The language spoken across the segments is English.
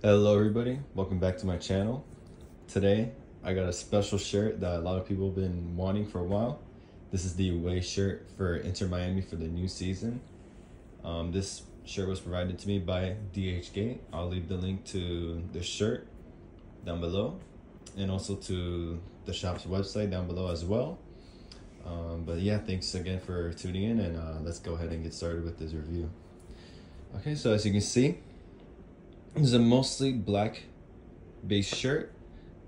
Hello everybody, welcome back to my channel. Today I got a special shirt that a lot of people have been wanting for a while. This is the away shirt for Inter Miami for the new season. Um, this shirt was provided to me by DHgate. I'll leave the link to the shirt down below and also to the shop's website down below as well. Um, but yeah, thanks again for tuning in and uh, let's go ahead and get started with this review. Okay, so as you can see, is a mostly black base shirt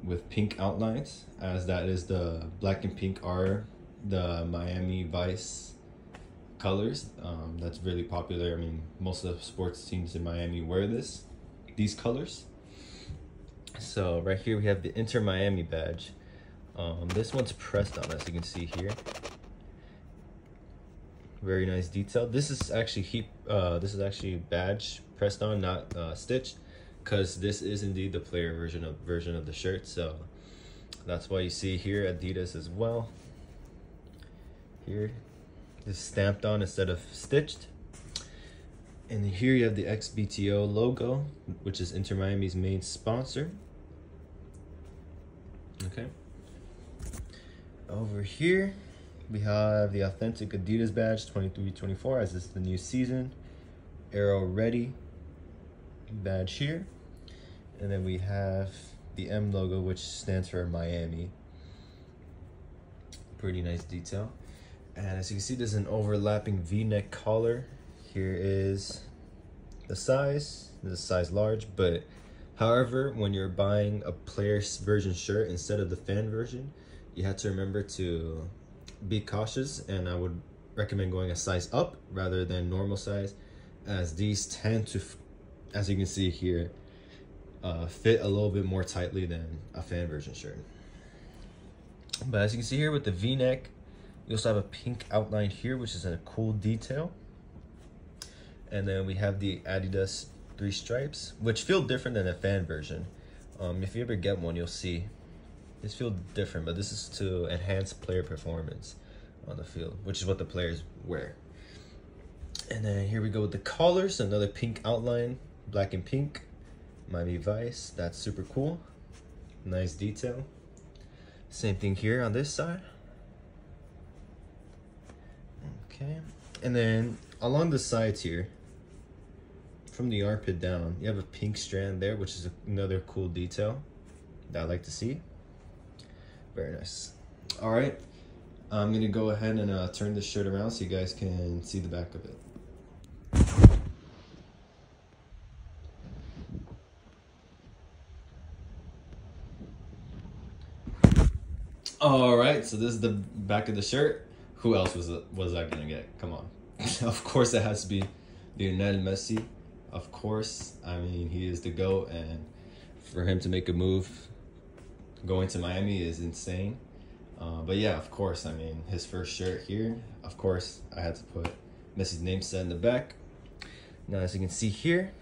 with pink outlines as that is the black and pink are the Miami Vice colors. Um, that's really popular. I mean, most of the sports teams in Miami wear this, these colors. So right here we have the Inter Miami badge. Um, this one's pressed on as you can see here. Very nice detail. This is actually heat. Uh, this is actually badge pressed on, not uh, stitched, because this is indeed the player version of version of the shirt. So that's why you see here Adidas as well. Here, is stamped on instead of stitched. And here you have the XBTO logo, which is Inter Miami's main sponsor. Okay. Over here, we have the authentic Adidas badge 23-24 as this is the new season. Aeroready badge here. And then we have the M logo, which stands for Miami. Pretty nice detail. And as you can see, there's an overlapping V-neck collar. Here is the size, is size large, but however, when you're buying a player's version shirt instead of the fan version, you have to remember to be cautious and I would recommend going a size up rather than normal size as these tend to, as you can see here, uh, fit a little bit more tightly than a fan version shirt. But as you can see here with the V-neck, you also have a pink outline here, which is a cool detail. And then we have the Adidas three stripes, which feel different than a fan version. Um, if you ever get one, you'll see this feels different, but this is to enhance player performance on the field, which is what the players wear. And then here we go with the collars, another pink outline, black and pink. Miami Vice, that's super cool. Nice detail. Same thing here on this side. Okay, and then along the sides here, from the armpit down, you have a pink strand there, which is another cool detail that I like to see. Very nice. All right, I'm gonna go ahead and uh, turn this shirt around so you guys can see the back of it. All right, so this is the back of the shirt. Who else was was I gonna get? Come on. of course, it has to be Lionel Messi. Of course, I mean he is the goat, and for him to make a move going to Miami is insane. Uh, but yeah, of course, I mean, his first shirt here, of course, I had to put Messi's name set in the back. Now, as you can see here,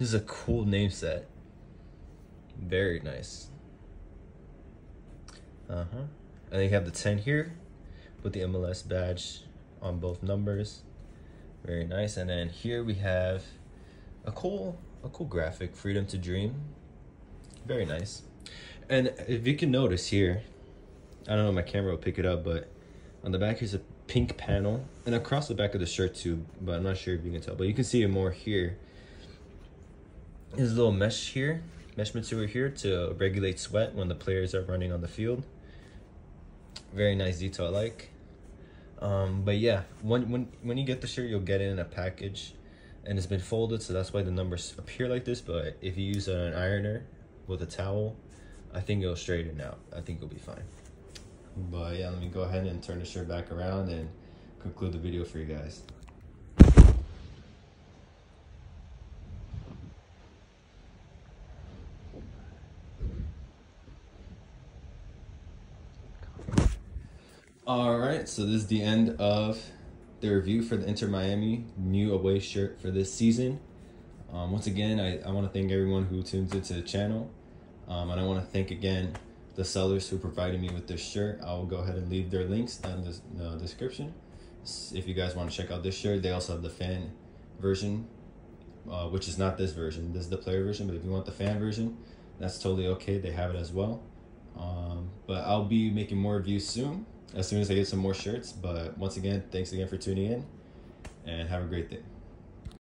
this is a cool name set. Very nice. Uh-huh. And you have the 10 here with the MLS badge on both numbers. Very nice. And then here we have a cool, a cool graphic, Freedom to Dream. Very nice. And if you can notice here, I don't know if my camera will pick it up, but on the back here's a pink panel and across the back of the shirt too, but I'm not sure if you can tell, but you can see it more here. There's a little mesh here, mesh material here to regulate sweat when the players are running on the field. Very nice detail I like. Um, but yeah, when, when, when you get the shirt, you'll get it in a package and it's been folded, so that's why the numbers appear like this, but if you use an ironer with a towel, I think it'll straighten out. I think it'll be fine. But yeah, let me go ahead and turn the shirt back around and conclude the video for you guys. All right, so this is the end of the review for the Inter Miami new away shirt for this season. Um, once again, I, I want to thank everyone who tunes into the channel. Um, and I want to thank again the sellers who provided me with this shirt. I will go ahead and leave their links down in the description. If you guys want to check out this shirt, they also have the fan version uh, which is not this version. This is the player version, but if you want the fan version, that's totally okay. They have it as well. Um, but I'll be making more reviews soon, as soon as I get some more shirts. But once again, thanks again for tuning in, and have a great day.